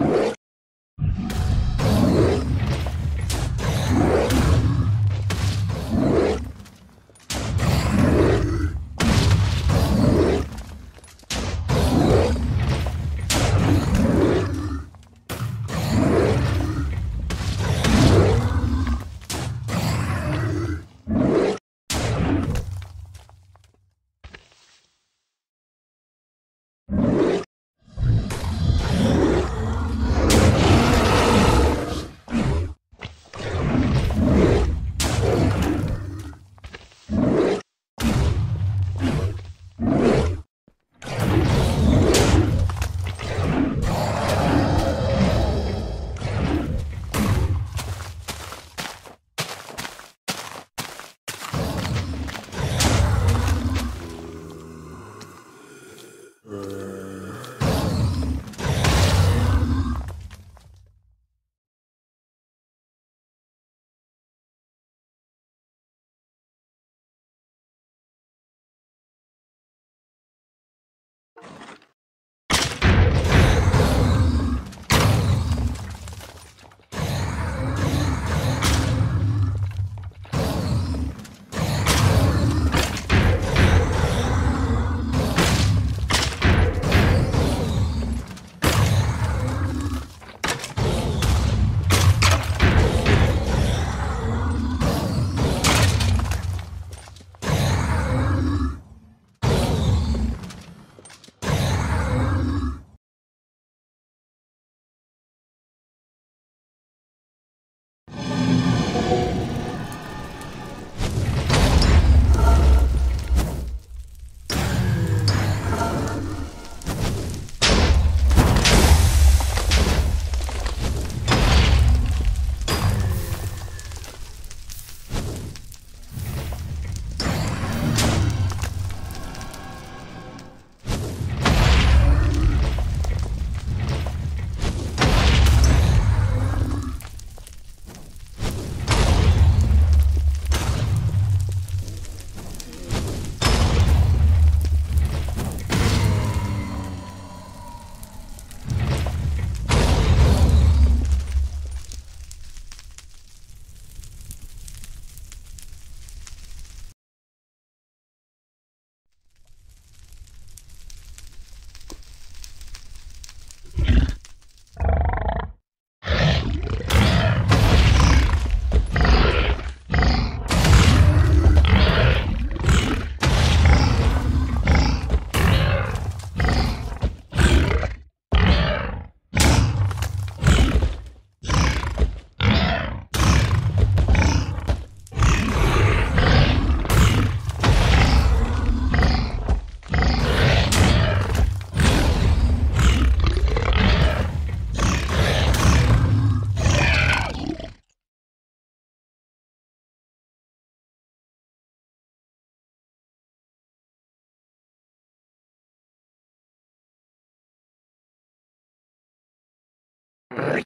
you. Brrr.